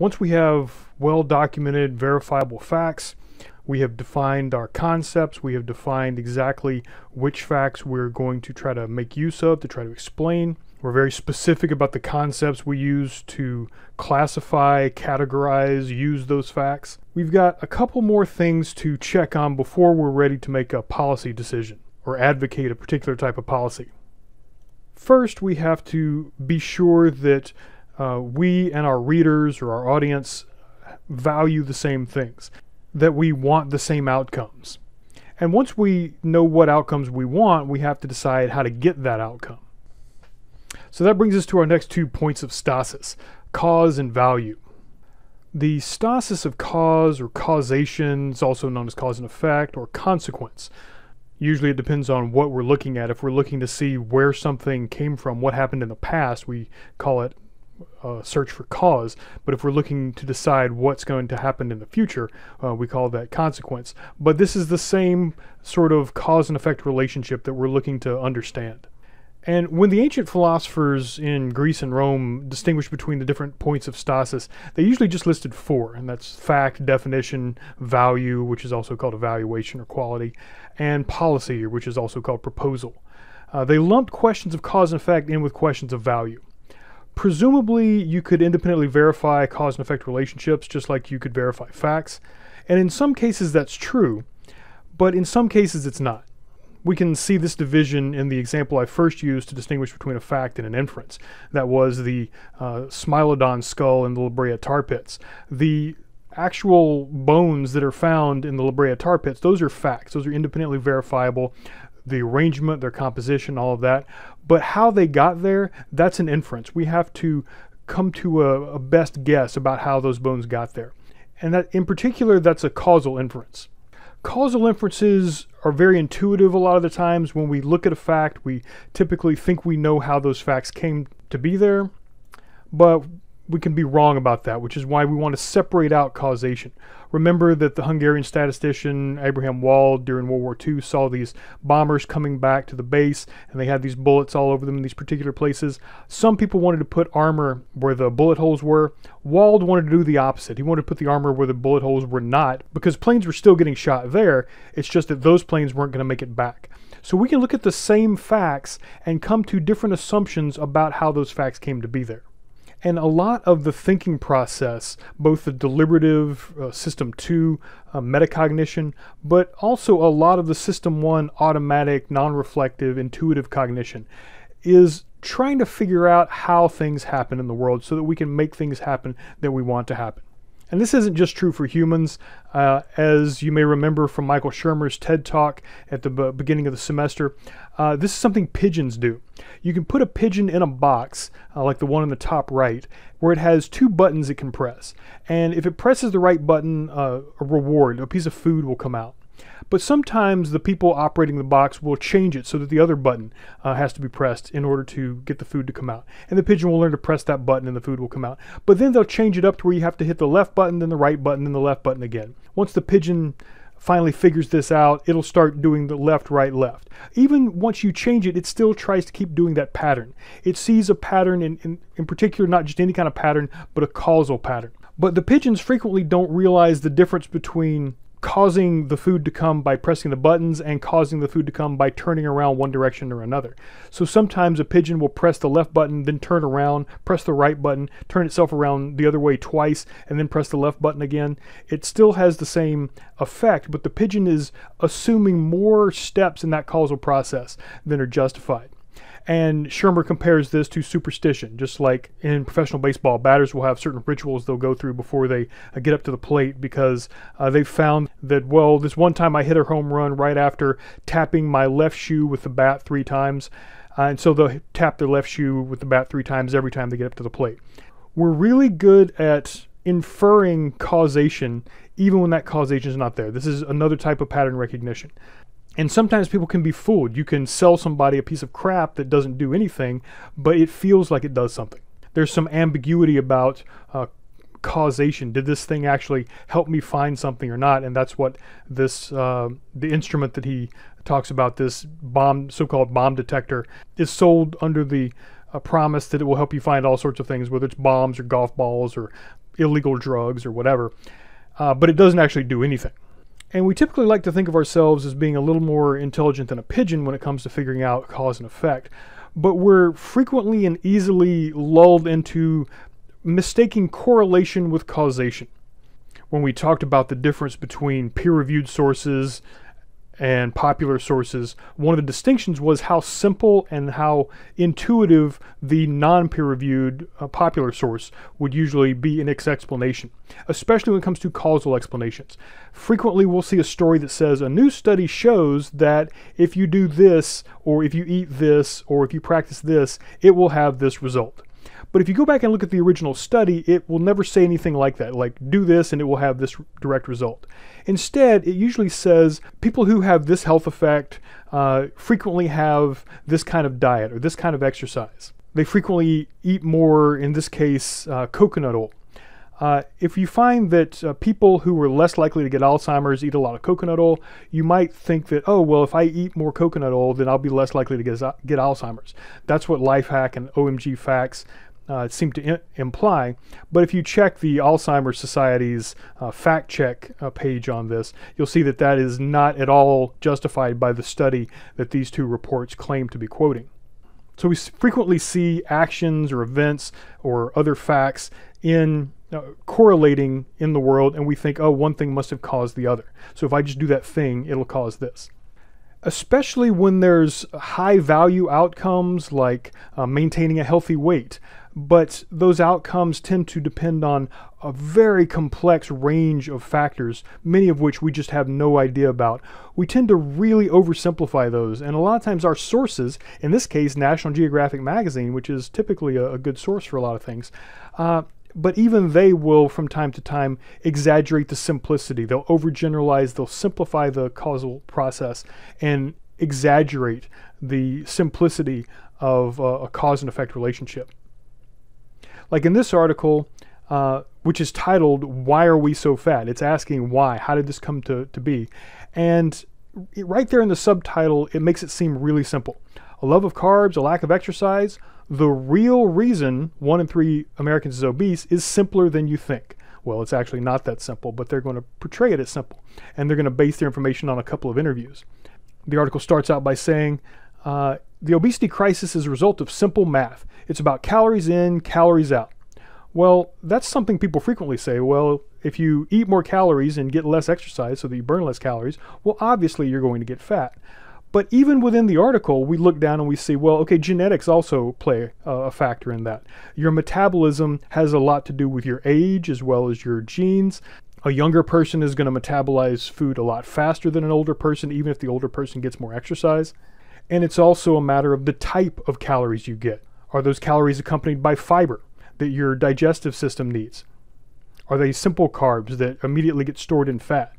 Once we have well documented, verifiable facts, we have defined our concepts, we have defined exactly which facts we're going to try to make use of to try to explain. We're very specific about the concepts we use to classify, categorize, use those facts. We've got a couple more things to check on before we're ready to make a policy decision or advocate a particular type of policy. First, we have to be sure that uh, we and our readers or our audience value the same things, that we want the same outcomes. And once we know what outcomes we want, we have to decide how to get that outcome. So that brings us to our next two points of stasis cause and value. The stasis of cause or causation is also known as cause and effect or consequence. Usually it depends on what we're looking at. If we're looking to see where something came from, what happened in the past, we call it uh, search for cause. But if we're looking to decide what's going to happen in the future, uh, we call that consequence. But this is the same sort of cause and effect relationship that we're looking to understand. And when the ancient philosophers in Greece and Rome distinguished between the different points of stasis, they usually just listed four, and that's fact, definition, value, which is also called evaluation or quality, and policy, which is also called proposal. Uh, they lumped questions of cause and effect in with questions of value. Presumably, you could independently verify cause and effect relationships just like you could verify facts. And in some cases, that's true, but in some cases, it's not. We can see this division in the example I first used to distinguish between a fact and an inference. That was the uh, Smilodon skull in the La Brea tar pits. The actual bones that are found in the La Brea tar pits, those are facts. Those are independently verifiable. The arrangement, their composition, all of that. But how they got there, that's an inference. We have to come to a, a best guess about how those bones got there. And that in particular, that's a causal inference. Causal inferences are very intuitive a lot of the times. When we look at a fact, we typically think we know how those facts came to be there, but we can be wrong about that, which is why we want to separate out causation. Remember that the Hungarian statistician Abraham Wald during World War II saw these bombers coming back to the base and they had these bullets all over them in these particular places. Some people wanted to put armor where the bullet holes were. Wald wanted to do the opposite. He wanted to put the armor where the bullet holes were not because planes were still getting shot there. It's just that those planes weren't going to make it back. So we can look at the same facts and come to different assumptions about how those facts came to be there. And a lot of the thinking process, both the deliberative uh, system two uh, metacognition, but also a lot of the system one automatic, non reflective, intuitive cognition, is trying to figure out how things happen in the world so that we can make things happen that we want to happen. And this isn't just true for humans. Uh, as you may remember from Michael Shermer's TED Talk at the beginning of the semester, uh, this is something pigeons do. You can put a pigeon in a box, uh, like the one in the top right, where it has two buttons it can press. And if it presses the right button, uh, a reward, a piece of food will come out. But sometimes the people operating the box will change it so that the other button uh, has to be pressed in order to get the food to come out. And the pigeon will learn to press that button and the food will come out. But then they'll change it up to where you have to hit the left button, then the right button, then the left button again. Once the pigeon finally figures this out, it'll start doing the left, right, left. Even once you change it, it still tries to keep doing that pattern. It sees a pattern, in, in, in particular, not just any kind of pattern, but a causal pattern. But the pigeons frequently don't realize the difference between causing the food to come by pressing the buttons and causing the food to come by turning around one direction or another. So sometimes a pigeon will press the left button, then turn around, press the right button, turn itself around the other way twice, and then press the left button again. It still has the same effect, but the pigeon is assuming more steps in that causal process than are justified. And Shermer compares this to superstition, just like in professional baseball, batters will have certain rituals they'll go through before they uh, get up to the plate because uh, they've found that, well, this one time I hit a home run right after tapping my left shoe with the bat three times. Uh, and so they'll tap their left shoe with the bat three times every time they get up to the plate. We're really good at inferring causation even when that causation is not there. This is another type of pattern recognition. And sometimes people can be fooled. You can sell somebody a piece of crap that doesn't do anything, but it feels like it does something. There's some ambiguity about uh, causation. Did this thing actually help me find something or not? And that's what this uh, the instrument that he talks about, this bomb, so-called bomb detector, is sold under the uh, promise that it will help you find all sorts of things, whether it's bombs or golf balls or illegal drugs or whatever, uh, but it doesn't actually do anything. And we typically like to think of ourselves as being a little more intelligent than a pigeon when it comes to figuring out cause and effect. But we're frequently and easily lulled into mistaking correlation with causation. When we talked about the difference between peer reviewed sources and popular sources, one of the distinctions was how simple and how intuitive the non peer reviewed uh, popular source would usually be in its explanation, especially when it comes to causal explanations. Frequently, we'll see a story that says a new study shows that if you do this, or if you eat this, or if you practice this, it will have this result. But if you go back and look at the original study, it will never say anything like that, like do this and it will have this direct result. Instead, it usually says people who have this health effect uh, frequently have this kind of diet or this kind of exercise. They frequently eat more, in this case, uh, coconut oil. Uh, if you find that uh, people who are less likely to get Alzheimer's eat a lot of coconut oil, you might think that, oh, well, if I eat more coconut oil, then I'll be less likely to get, get Alzheimer's. That's what Lifehack and OMG Facts uh, seem to imply. But if you check the Alzheimer's Society's uh, fact check uh, page on this, you'll see that that is not at all justified by the study that these two reports claim to be quoting. So we frequently see actions or events or other facts in uh, correlating in the world, and we think, oh, one thing must have caused the other. So if I just do that thing, it'll cause this especially when there's high value outcomes like uh, maintaining a healthy weight, but those outcomes tend to depend on a very complex range of factors, many of which we just have no idea about. We tend to really oversimplify those, and a lot of times our sources, in this case, National Geographic Magazine, which is typically a, good source for a lot of things, uh, but even they will, from time to time, exaggerate the simplicity. They'll overgeneralize, they'll simplify the causal process, and exaggerate the simplicity of uh, a cause and effect relationship. Like in this article, uh, which is titled Why Are We So Fat? It's asking why. How did this come to, to be? And right there in the subtitle, it makes it seem really simple. A love of carbs, a lack of exercise. The real reason one in three Americans is obese is simpler than you think. Well, it's actually not that simple, but they're going to portray it as simple. And they're going to base their information on a couple of interviews. The article starts out by saying, uh, the obesity crisis is a result of simple math. It's about calories in, calories out. Well, that's something people frequently say. Well, if you eat more calories and get less exercise so that you burn less calories, well, obviously you're going to get fat. But even within the article, we look down and we see, well, okay, genetics also play a factor in that. Your metabolism has a lot to do with your age as well as your genes. A younger person is going to metabolize food a lot faster than an older person, even if the older person gets more exercise. And it's also a matter of the type of calories you get. Are those calories accompanied by fiber that your digestive system needs? Are they simple carbs that immediately get stored in fat?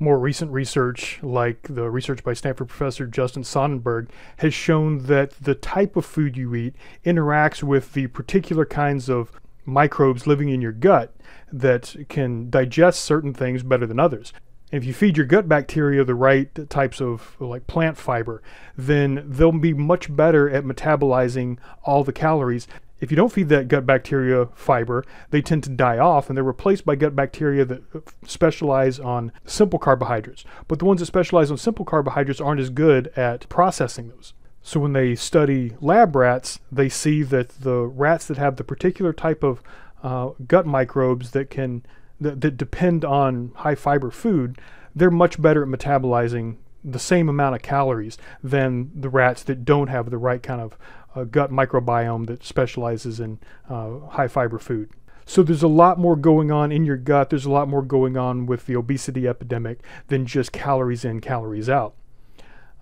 More recent research, like the research by Stanford professor Justin Sonnenberg, has shown that the type of food you eat interacts with the particular kinds of microbes living in your gut that can digest certain things better than others if you feed your gut bacteria the right types of like plant fiber, then they'll be much better at metabolizing all the calories. If you don't feed that gut bacteria fiber, they tend to die off and they're replaced by gut bacteria that specialize on simple carbohydrates. But the ones that specialize on simple carbohydrates aren't as good at processing those. So when they study lab rats, they see that the rats that have the particular type of uh, gut microbes that can that, that depend on high fiber food, they're much better at metabolizing the same amount of calories than the rats that don't have the right kind of uh, gut microbiome that specializes in uh, high fiber food. So there's a lot more going on in your gut. There's a lot more going on with the obesity epidemic than just calories in, calories out.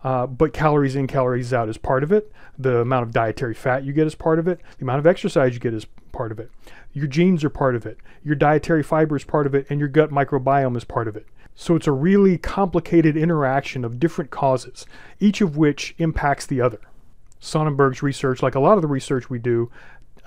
Uh, but calories in, calories out is part of it. The amount of dietary fat you get is part of it. The amount of exercise you get is part of it. Your genes are part of it. Your dietary fiber is part of it, and your gut microbiome is part of it. So it's a really complicated interaction of different causes, each of which impacts the other. Sonnenberg's research, like a lot of the research we do,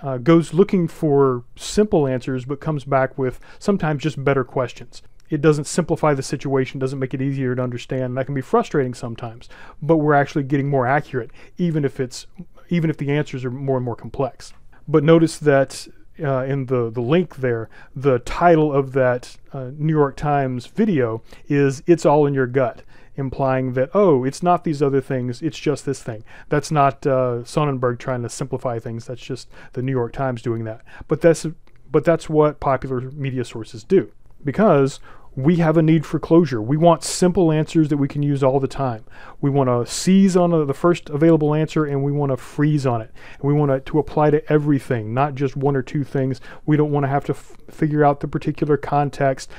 uh, goes looking for simple answers but comes back with sometimes just better questions. It doesn't simplify the situation, doesn't make it easier to understand. That can be frustrating sometimes, but we're actually getting more accurate, even if it's even if the answers are more and more complex. But notice that uh, in the, the link there, the title of that uh, New York Times video is It's All in Your Gut, implying that, oh, it's not these other things, it's just this thing. That's not uh, Sonnenberg trying to simplify things, that's just the New York Times doing that. But that's, but that's what popular media sources do. Because we have a need for closure. We want simple answers that we can use all the time. We want to seize on the first available answer and we want to freeze on it. And we want to, to apply to everything, not just one or two things. We don't want to have to figure out the particular context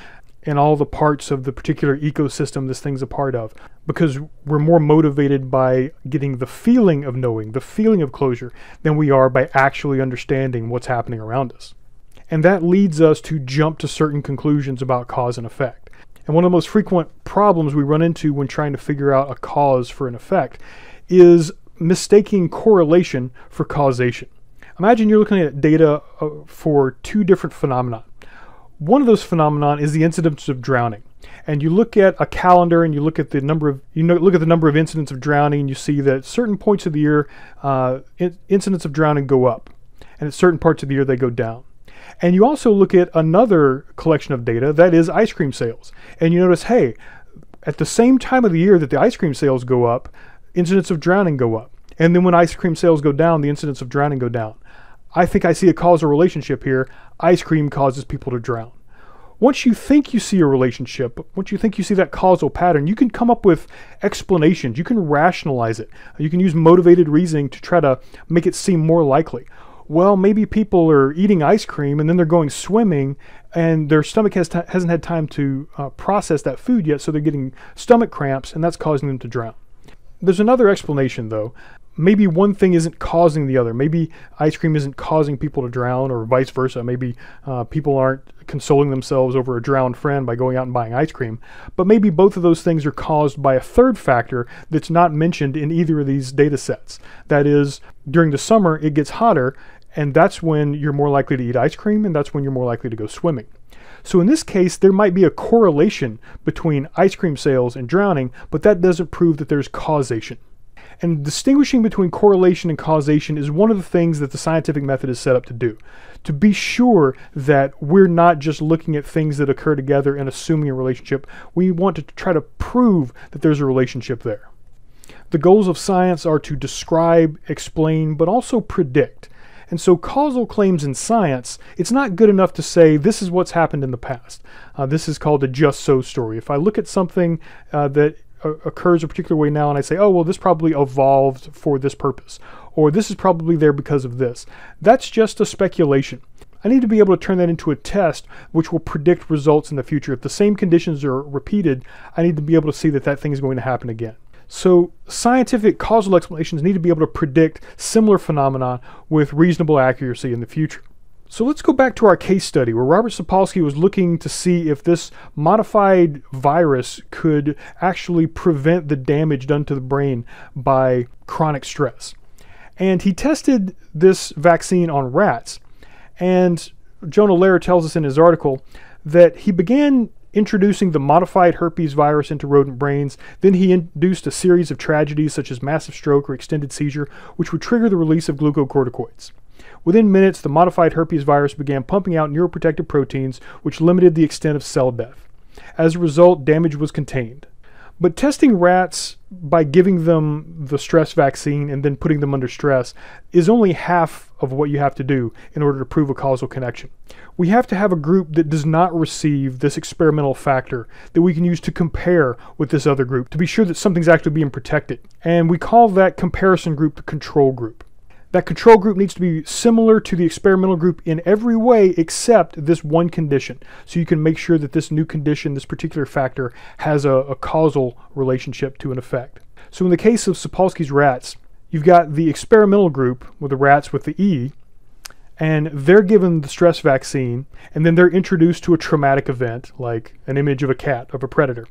and all the parts of the particular ecosystem this thing's a part of because we're more motivated by getting the feeling of knowing, the feeling of closure, than we are by actually understanding what's happening around us. And that leads us to jump to certain conclusions about cause and effect. And one of the most frequent problems we run into when trying to figure out a cause for an effect is mistaking correlation for causation. Imagine you're looking at data uh, for two different phenomena. One of those phenomena is the incidence of drowning. And you look at a calendar and you look at the number of you know, look at the number of incidents of drowning and you see that certain points of the year uh, in, incidents of drowning go up, and at certain parts of the year they go down. And you also look at another collection of data that is ice cream sales. And you notice, hey, at the same time of the year that the ice cream sales go up, incidents of drowning go up. And then when ice cream sales go down, the incidents of drowning go down. I think I see a causal relationship here. Ice cream causes people to drown. Once you think you see a relationship, once you think you see that causal pattern, you can come up with explanations. You can rationalize it. You can use motivated reasoning to try to make it seem more likely well, maybe people are eating ice cream and then they're going swimming and their stomach has hasn't had time to uh, process that food yet, so they're getting stomach cramps and that's causing them to drown. There's another explanation though. Maybe one thing isn't causing the other. Maybe ice cream isn't causing people to drown, or vice versa. Maybe uh, people aren't consoling themselves over a drowned friend by going out and buying ice cream. But maybe both of those things are caused by a third factor that's not mentioned in either of these data sets. That is, during the summer, it gets hotter, and that's when you're more likely to eat ice cream, and that's when you're more likely to go swimming. So in this case, there might be a correlation between ice cream sales and drowning, but that doesn't prove that there's causation. And distinguishing between correlation and causation is one of the things that the scientific method is set up to do. To be sure that we're not just looking at things that occur together and assuming a relationship, we want to try to prove that there's a relationship there. The goals of science are to describe, explain, but also predict. And so, causal claims in science, it's not good enough to say this is what's happened in the past. Uh, this is called a just so story. If I look at something uh, that occurs a particular way now and I say, oh, well, this probably evolved for this purpose, or this is probably there because of this, that's just a speculation. I need to be able to turn that into a test which will predict results in the future. If the same conditions are repeated, I need to be able to see that that thing is going to happen again. So scientific causal explanations need to be able to predict similar phenomena with reasonable accuracy in the future. So let's go back to our case study where Robert Sapolsky was looking to see if this modified virus could actually prevent the damage done to the brain by chronic stress. And he tested this vaccine on rats. And Jonah Lehrer tells us in his article that he began introducing the modified herpes virus into rodent brains. Then he induced a series of tragedies such as massive stroke or extended seizure, which would trigger the release of glucocorticoids. Within minutes, the modified herpes virus began pumping out neuroprotective proteins, which limited the extent of cell death. As a result, damage was contained. But testing rats by giving them the stress vaccine and then putting them under stress is only half of what you have to do in order to prove a causal connection. We have to have a group that does not receive this experimental factor that we can use to compare with this other group to be sure that something's actually being protected. And we call that comparison group the control group. That control group needs to be similar to the experimental group in every way except this one condition. So you can make sure that this new condition, this particular factor, has a, a causal relationship to an effect. So in the case of Sapolsky's rats, you've got the experimental group with the rats with the E, and they're given the stress vaccine, and then they're introduced to a traumatic event, like an image of a cat, of a predator.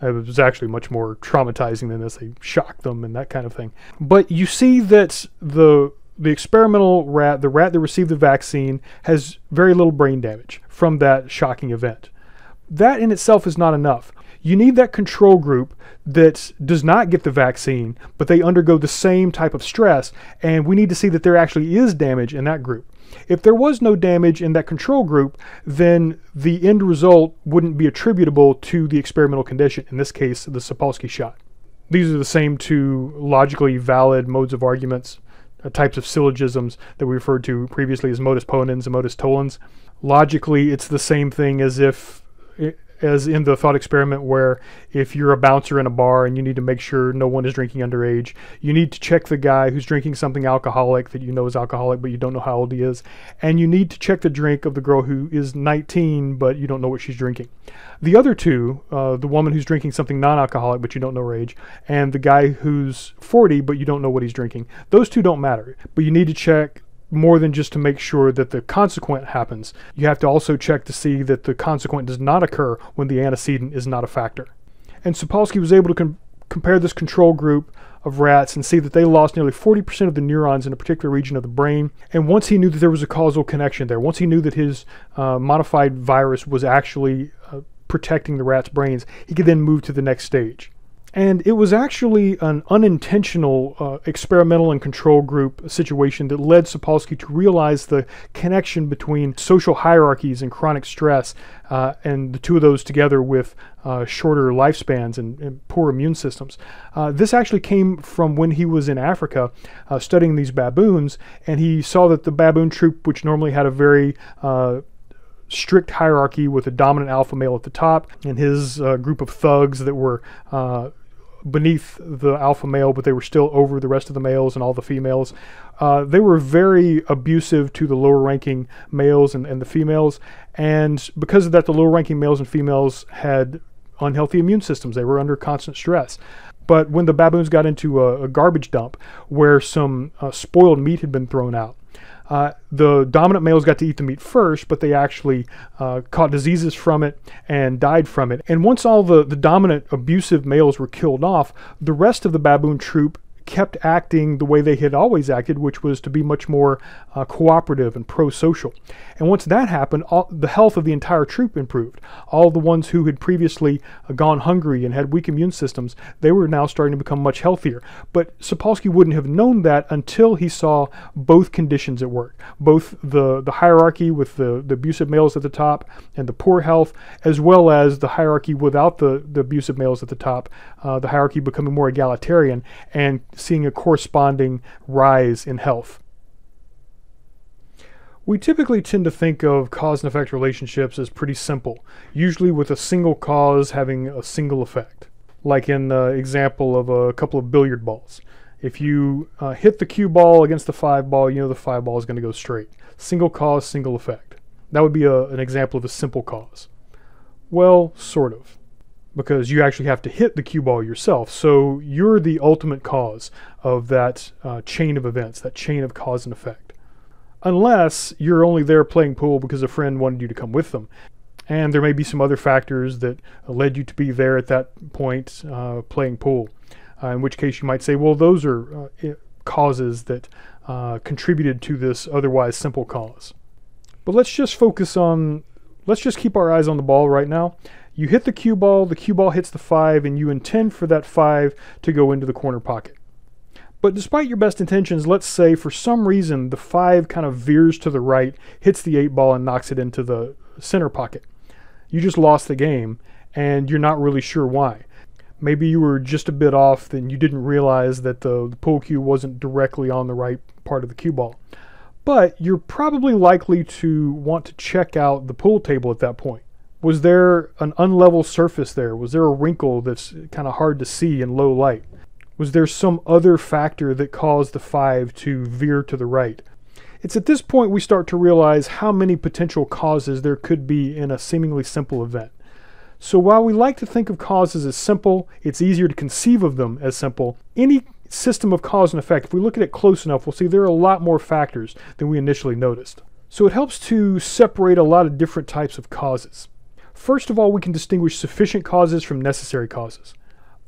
It was actually much more traumatizing than this. They shocked them and that kind of thing. But you see that the the experimental rat, the rat that received the vaccine, has very little brain damage from that shocking event. That in itself is not enough. You need that control group that does not get the vaccine, but they undergo the same type of stress, and we need to see that there actually is damage in that group. If there was no damage in that control group, then the end result wouldn't be attributable to the experimental condition, in this case, the Sapolsky shot. These are the same two logically valid modes of arguments, Uh, types of syllogisms that we referred to previously as modus ponens and modus tollens. Logically, it's the same thing as if as in the thought experiment where if you're a bouncer in a bar and you need to make sure no one is drinking underage, you need to check the guy who's drinking something alcoholic that you know is alcoholic but you don't know how old he is, and you need to check the drink of the girl who is 19 but you don't know what she's drinking. The other two, uh, the woman who's drinking something non-alcoholic but you don't know her age, and the guy who's 40 but you don't know what he's drinking, those two don't matter. But you need to check more than just to make sure that the consequent happens. You have to also check to see that the consequent does not occur when the antecedent is not a factor. And Sapolsky was able to com compare this control group of rats and see that they lost nearly 40% of the neurons in a particular region of the brain. And once he knew that there was a causal connection there, once he knew that his uh, modified virus was actually uh, protecting the rat's brains, he could then move to the next stage. And it was actually an unintentional uh, experimental and control group situation that led Sapolsky to realize the connection between social hierarchies and chronic stress, uh, and the two of those together with uh, shorter lifespans and, and, poor immune systems. Uh, this actually came from when he was in Africa uh, studying these baboons, and he saw that the baboon troop, which normally had a very uh, strict hierarchy with a dominant alpha male at the top and his uh, group of thugs that were uh, beneath the alpha male, but they were still over the rest of the males and all the females. Uh, they were very abusive to the lower ranking males and, and the females. And because of that, the lower ranking males and females had unhealthy immune systems. They were under constant stress. But when the baboons got into a, a garbage dump where some uh, spoiled meat had been thrown out, uh, the dominant males got to eat the meat first, but they actually uh, caught diseases from it and died from it. And once all the, the dominant abusive males were killed off, the rest of the baboon troop kept acting the way they had always acted, which was to be much more uh, cooperative and pro-social. And once that happened, all, the health of the entire troop improved. All the ones who had previously uh, gone hungry and had weak immune systems, they were now starting to become much healthier. But Sapolsky wouldn't have known that until he saw both conditions at work, both the, the hierarchy with the, the abusive males at the top and the poor health, as well as the hierarchy without the, the abusive males at the top, uh, the hierarchy becoming more egalitarian and seeing a corresponding rise in health. We typically tend to think of cause and effect relationships as pretty simple, usually with a single cause having a single effect. Like in the example of a couple of billiard balls. If you uh, hit the cue ball against the five ball, you know the five ball is going to go straight. Single cause, single effect. That would be a, an example of a simple cause. Well, sort of because you actually have to hit the cue ball yourself. So you're the ultimate cause of that uh, chain of events, that chain of cause and effect. Unless you're only there playing pool because a friend wanted you to come with them. And there may be some other factors that led you to be there at that point uh, playing pool. Uh, in which case you might say, well, those are uh, causes that uh, contributed to this otherwise simple cause. But let's just focus on, let's just keep our eyes on the ball right now you hit the cue ball, the cue ball hits the five, and you intend for that five to go into the corner pocket. But despite your best intentions, let's say for some reason the five kind of veers to the right, hits the eight ball, and knocks it into the center pocket. You just lost the game, and you're not really sure why. Maybe you were just a bit off, then you didn't realize that the, the pool cue wasn't directly on the right part of the cue ball. But you're probably likely to want to check out the pool table at that point was there an unlevel surface there? Was there a wrinkle that's kind of hard to see in low light? Was there some other factor that caused the 5 to veer to the right? It's at this point we start to realize how many potential causes there could be in a seemingly simple event. So while we like to think of causes as simple, it's easier to conceive of them as simple. Any system of cause and effect, if we look at it close enough, we'll see there are a lot more factors than we initially noticed. So it helps to separate a lot of different types of causes. First of all, we can distinguish sufficient causes from necessary causes.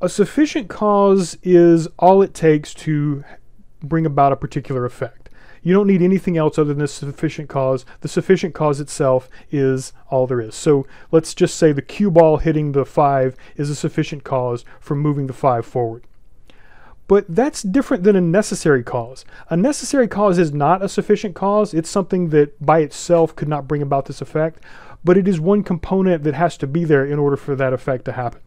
A sufficient cause is all it takes to bring about a particular effect. You don't need anything else other than a sufficient cause. The sufficient cause itself is all there is. So let's just say the cue ball hitting the 5 is a sufficient cause for moving the 5 forward. But that's different than a necessary cause. A necessary cause is not a sufficient cause. It's something that by itself could not bring about this effect, but it is one component that has to be there in order for that effect to happen.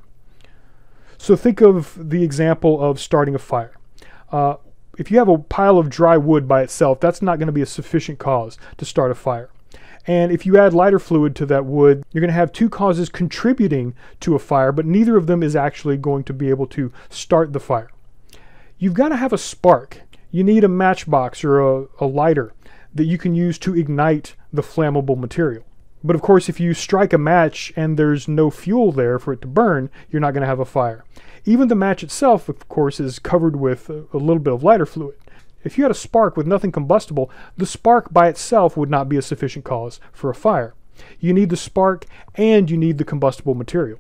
So think of the example of starting a fire. Uh, if you have a pile of dry wood by itself, that's not going to be a sufficient cause to start a fire. And if you add lighter fluid to that wood, you're going to have two causes contributing to a fire, but neither of them is actually going to be able to start the fire. You've got to have a spark. You need a matchbox or a, a lighter that you can use to ignite the flammable material. But of course, if you strike a match and there's no fuel there for it to burn, you're not going to have a fire. Even the match itself, of course, is covered with a, a little bit of lighter fluid. If you had a spark with nothing combustible, the spark by itself would not be a sufficient cause for a fire. You need the spark and you need the combustible material.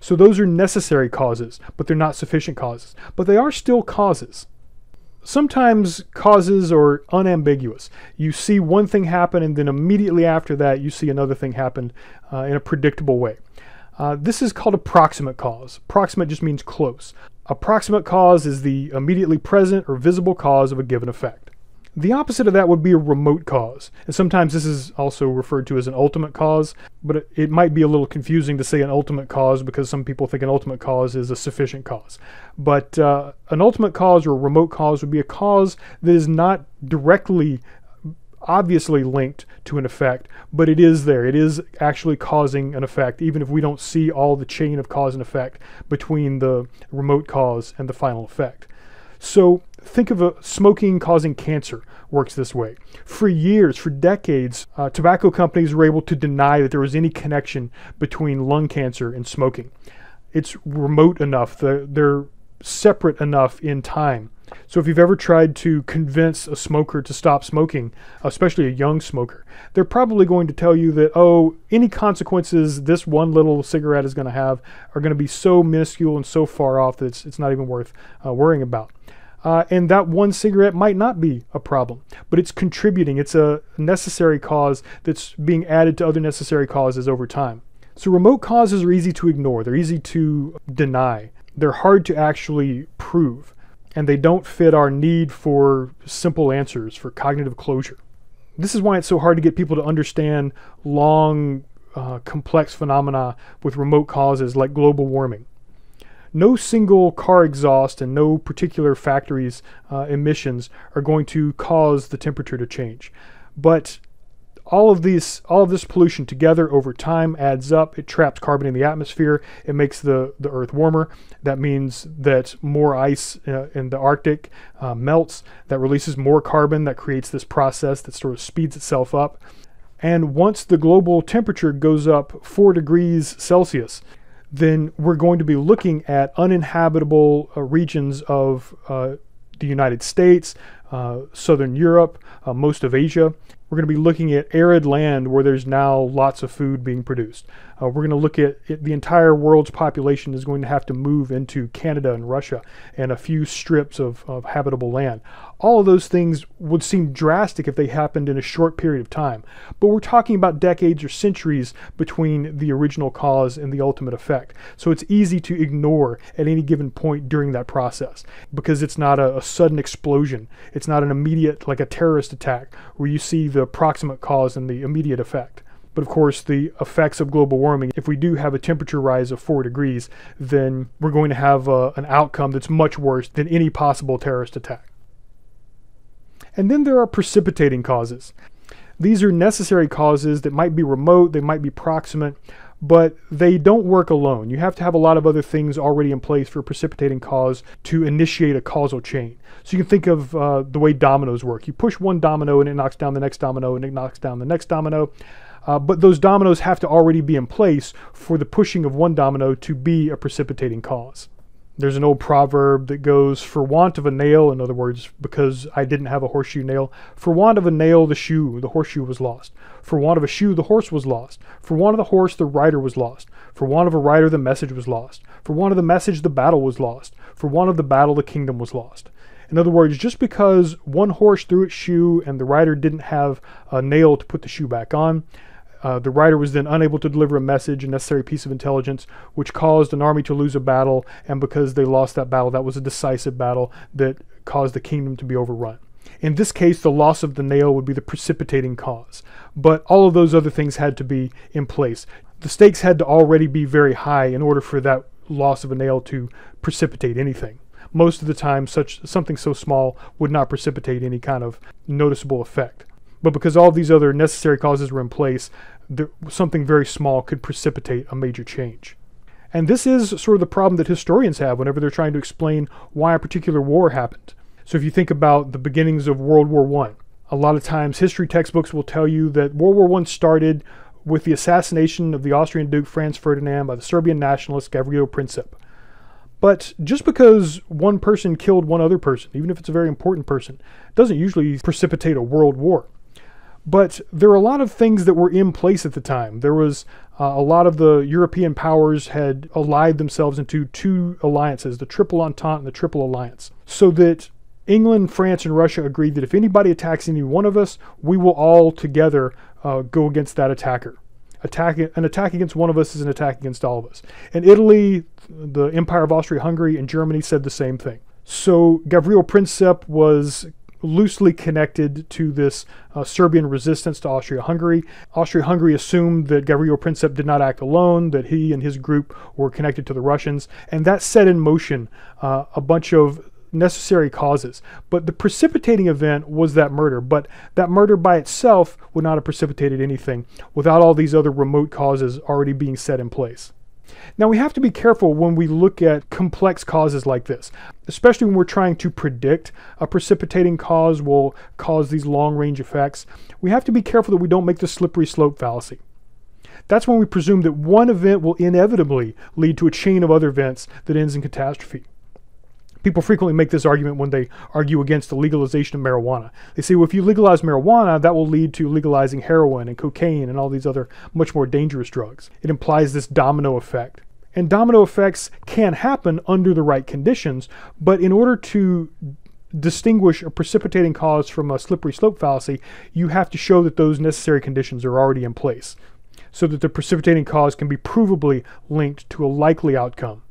So those are necessary causes, but they're not sufficient causes. But they are still causes. Sometimes causes are unambiguous. You see one thing happen, and then immediately after that, you see another thing happen uh, in a predictable way. Uh, this is called a proximate cause. Proximate just means close. A proximate cause is the immediately present or visible cause of a given effect. The opposite of that would be a remote cause. And sometimes this is also referred to as an ultimate cause, but it, it, might be a little confusing to say an ultimate cause because some people think an ultimate cause is a sufficient cause. But uh, an ultimate cause or a remote cause would be a cause that is not directly obviously linked to an effect, but it is there. It is actually causing an effect, even if we don't see all the chain of cause and effect between the remote cause and the final effect. So think of a smoking causing cancer works this way. For years, for decades, uh, tobacco companies were able to deny that there was any connection between lung cancer and smoking. It's remote enough, the, they're separate enough in time so if you've ever tried to convince a smoker to stop smoking, especially a young smoker, they're probably going to tell you that, oh, any consequences this one little cigarette is going to have are going to be so minuscule and so far off that it's, it's not even worth uh, worrying about. Uh, and that one cigarette might not be a problem, but it's contributing. It's a necessary cause that's being added to other necessary causes over time. So remote causes are easy to ignore. They're easy to deny. They're hard to actually prove and they don't fit our need for simple answers, for cognitive closure. This is why it's so hard to get people to understand long, uh, complex phenomena with remote causes like global warming. No single car exhaust and no particular factory's uh, emissions are going to cause the temperature to change. But all of these all of this pollution together over time adds up. It traps carbon in the atmosphere. It makes the the earth warmer. That means that more ice uh, in the arctic uh, melts. That releases more carbon. That creates this process that sort of speeds itself up. And once the global temperature goes up 4 degrees celsius then we're going to be looking at uninhabitable uh, regions of uh, the United States, uh, Southern Europe, uh, most of Asia, we're going to be looking at arid land where there's now lots of food being produced. Uh, we're going to look at it, the entire world's population is going to have to move into Canada and Russia and a few strips of, of habitable land. All of those things would seem drastic if they happened in a short period of time. But we're talking about decades or centuries between the original cause and the ultimate effect. So it's easy to ignore at any given point during that process because it's not a, a sudden explosion. It's not an immediate, like a terrorist attack, where you see the proximate cause and the immediate effect. But of course, the effects of global warming, if we do have a temperature rise of four degrees, then we're going to have uh, an outcome that's much worse than any possible terrorist attack. And then there are precipitating causes. These are necessary causes that might be remote, they might be proximate, but they don't work alone. You have to have a lot of other things already in place for a precipitating cause to initiate a causal chain. So you can think of uh, the way dominoes work. You push one domino and it knocks down the next domino and it knocks down the next domino. Uh, but those dominoes have to already be in place for the pushing of one domino to be a precipitating cause. There's an old proverb that goes, For want of a nail, in other words, because I didn't have a horseshoe nail, for want of a nail, the shoe, the horseshoe was lost. For want of a shoe, the horse was lost. For want of the horse, the rider was lost. For want of a rider, the message was lost. For want of the message, the battle was lost. For want of the battle, the kingdom was lost. In other words, just because one horse threw its shoe and the rider didn't have a nail to put the shoe back on, Uh, the writer was then unable to deliver a message, a necessary piece of intelligence, which caused an army to lose a battle. And because they lost that battle, that was a decisive battle that caused the kingdom to be overrun. In this case, the loss of the nail would be the precipitating cause. But all of those other things had to be in place. The stakes had to already be very high in order for that loss of a nail to precipitate anything. Most of the time, such something so small would not precipitate any kind of noticeable effect. But because all these other necessary causes were in place, there, something very small could precipitate a major change. And this is sort of the problem that historians have whenever they're trying to explain why a particular war happened. So if you think about the beginnings of World War I, a lot of times history textbooks will tell you that World War I started with the assassination of the Austrian Duke Franz Ferdinand by the Serbian nationalist Gavrilo Princip. But just because one person killed one other person, even if it's a very important person, doesn't usually precipitate a world war. But there are a lot of things that were in place at the time. There was uh, a lot of the European powers had allied themselves into two alliances, the Triple Entente and the Triple Alliance, so that England, France, and Russia agreed that if anybody attacks any one of us, we will all together uh, go against that attacker. Attack, an attack against one of us is an attack against all of us. And Italy, the Empire of Austria-Hungary, and Germany said the same thing. So Gavrilo Princip was loosely connected to this uh, Serbian resistance to Austria-Hungary. Austria-Hungary assumed that Gavrilo Princip did not act alone, that he and his group were connected to the Russians, and that set in motion uh, a bunch of necessary causes. But the precipitating event was that murder. But that murder by itself would not have precipitated anything without all these other remote causes already being set in place. Now we have to be careful when we look at complex causes like this, especially when we're trying to predict a precipitating cause will cause these long range effects. We have to be careful that we don't make the slippery slope fallacy. That's when we presume that one event will inevitably lead to a chain of other events that ends in catastrophe. People frequently make this argument when they argue against the legalization of marijuana. They say, well, if you legalize marijuana, that will lead to legalizing heroin and cocaine and all these other much more dangerous drugs. It implies this domino effect. And domino effects can happen under the right conditions, but in order to distinguish a precipitating cause from a slippery slope fallacy, you have to show that those necessary conditions are already in place so that the precipitating cause can be provably linked to a likely outcome.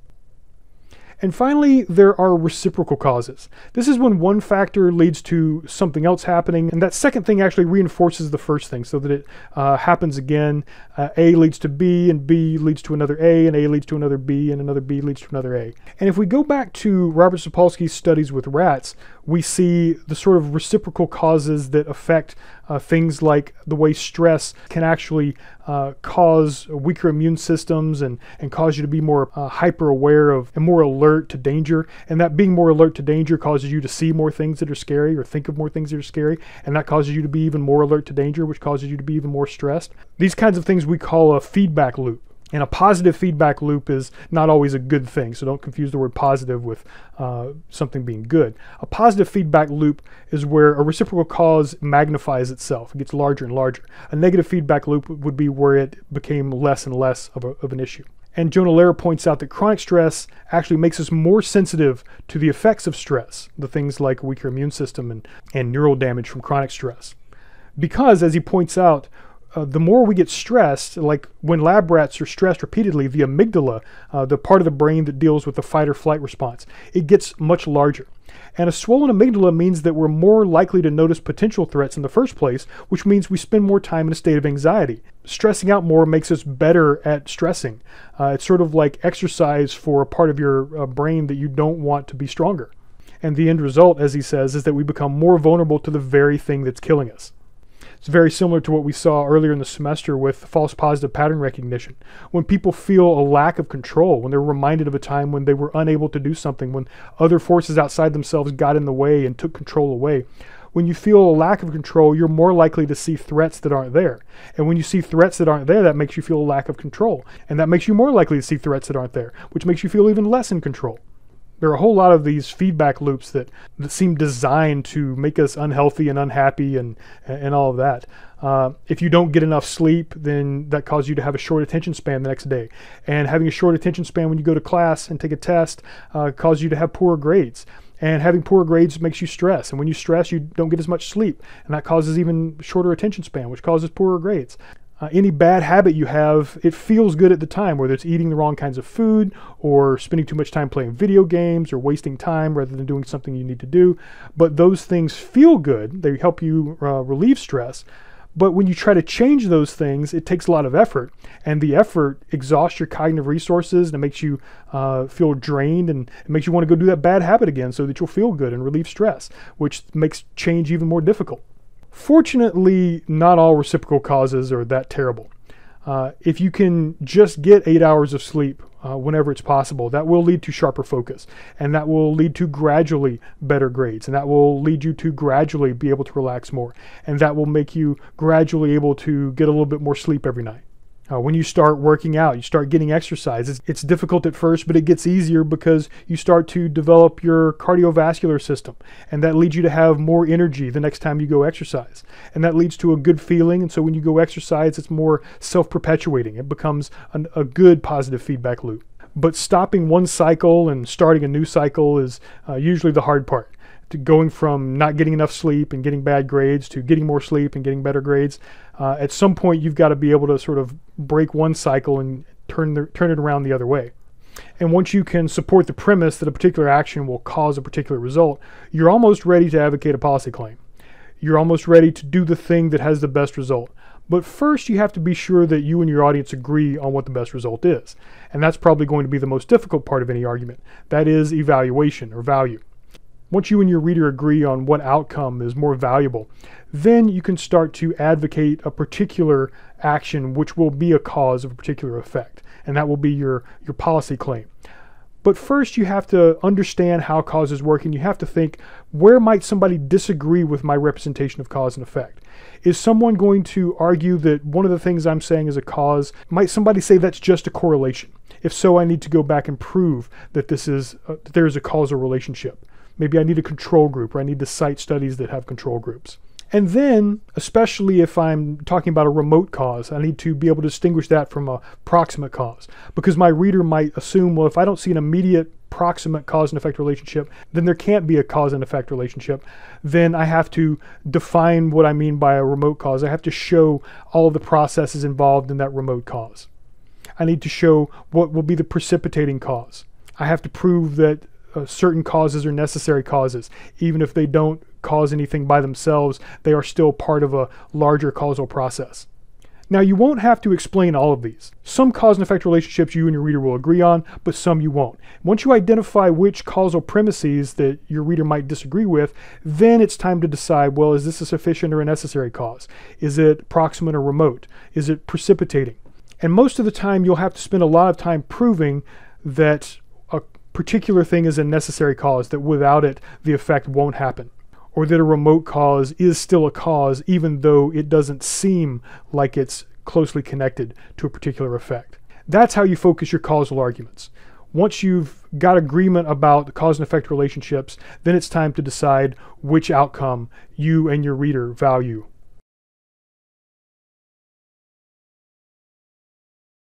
And finally, there are reciprocal causes. This is when one factor leads to something else happening, and that second thing actually reinforces the first thing so that it uh, happens again. Uh, a leads to B, and B leads to another A, and A leads to another B, and another B leads to another A. And if we go back to Robert Sapolsky's studies with rats, we see the sort of reciprocal causes that affect uh, things like the way stress can actually uh, cause weaker immune systems and, and cause you to be more uh, hyper aware of and more alert to danger. And that being more alert to danger causes you to see more things that are scary or think of more things that are scary. And that causes you to be even more alert to danger, which causes you to be even more stressed. These kinds of things we call a feedback loop. And a positive feedback loop is not always a good thing, so don't confuse the word positive with uh, something being good. A positive feedback loop is where a reciprocal cause magnifies itself, it gets larger and larger. A negative feedback loop would be where it became less and less of, a, of an issue. And Jonah Lehrer points out that chronic stress actually makes us more sensitive to the effects of stress, the things like a weaker immune system and, and neural damage from chronic stress. Because, as he points out, uh, the more we get stressed, like when lab rats are stressed repeatedly, the amygdala, uh, the part of the brain that deals with the fight or flight response, it gets much larger. And a swollen amygdala means that we're more likely to notice potential threats in the first place, which means we spend more time in a state of anxiety. Stressing out more makes us better at stressing. Uh, it's sort of like exercise for a part of your uh, brain that you don't want to be stronger. And the end result, as he says, is that we become more vulnerable to the very thing that's killing us. It's very similar to what we saw earlier in the semester with false positive pattern recognition. When people feel a lack of control, when they're reminded of a time when they were unable to do something, when other forces outside themselves got in the way and took control away, when you feel a lack of control, you're more likely to see threats that aren't there. And when you see threats that aren't there, that makes you feel a lack of control. And that makes you more likely to see threats that aren't there, which makes you feel even less in control there are a whole lot of these feedback loops that, that seem designed to make us unhealthy and unhappy and, and all of that. Uh, if you don't get enough sleep, then that causes you to have a short attention span the next day. And having a short attention span when you go to class and take a test uh, causes you to have poor grades. And having poor grades makes you stress. And when you stress, you don't get as much sleep. And that causes even shorter attention span, which causes poorer grades. Uh, any bad habit you have, it feels good at the time, whether it's eating the wrong kinds of food or spending too much time playing video games or wasting time rather than doing something you need to do. But those things feel good, they help you uh, relieve stress. But when you try to change those things, it takes a lot of effort, and the effort exhausts your cognitive resources and it makes you uh, feel drained and it makes you want to go do that bad habit again so that you'll feel good and relieve stress, which makes change even more difficult. Fortunately, not all reciprocal causes are that terrible. Uh, if you can just get eight hours of sleep uh, whenever it's possible, that will lead to sharper focus, and that will lead to gradually better grades, and that will lead you to gradually be able to relax more, and that will make you gradually able to get a little bit more sleep every night. Uh, when you start working out, you start getting exercise. It's, it's, difficult at first, but it gets easier because you start to develop your cardiovascular system, and that leads you to have more energy the next time you go exercise. And that leads to a good feeling. And so when you go exercise, it's more self perpetuating. It becomes an, a good positive feedback loop. But stopping one cycle and starting a new cycle is uh, usually the hard part going from not getting enough sleep and getting bad grades to getting more sleep and getting better grades. Uh, at some point, you've got to be able to sort of break one cycle and turn the, turn it around the other way. And once you can support the premise that a particular action will cause a particular result, you're almost ready to advocate a policy claim. You're almost ready to do the thing that has the best result. But first, you have to be sure that you and your audience agree on what the best result is. And that's probably going to be the most difficult part of any argument. That is evaluation or value. Once you and your reader agree on what outcome is more valuable, then you can start to advocate a particular action which will be a cause of a particular effect, and that will be your, your policy claim. But first, you have to understand how causes work, and you have to think where might somebody disagree with my representation of cause and effect? Is someone going to argue that one of the things I'm saying is a cause? Might somebody say that's just a correlation? If so, I need to go back and prove that this is a, that there is a causal relationship. Maybe I need a control group or I need to cite studies that have control groups. And then, especially if I'm talking about a remote cause, I need to be able to distinguish that from a proximate cause. Because my reader might assume, well, if I don't see an immediate proximate cause and effect relationship, then there can't be a cause and effect relationship. Then I have to define what I mean by a remote cause. I have to show all the processes involved in that remote cause. I need to show what will be the precipitating cause. I have to prove that uh, certain causes are necessary causes. Even if they don't cause anything by themselves, they are still part of a larger causal process. Now, you won't have to explain all of these. Some cause and effect relationships you and your reader will agree on, but some you won't. Once you identify which causal premises that your reader might disagree with, then it's time to decide well, is this a sufficient or a necessary cause? Is it proximate or remote? Is it precipitating? And most of the time, you'll have to spend a lot of time proving that particular thing is a necessary cause, that without it, the effect won't happen. Or that a remote cause is still a cause, even though it doesn't seem like it's closely connected to a particular effect. That's how you focus your causal arguments. Once you've got agreement about the cause and effect relationships, then it's time to decide which outcome you and your reader value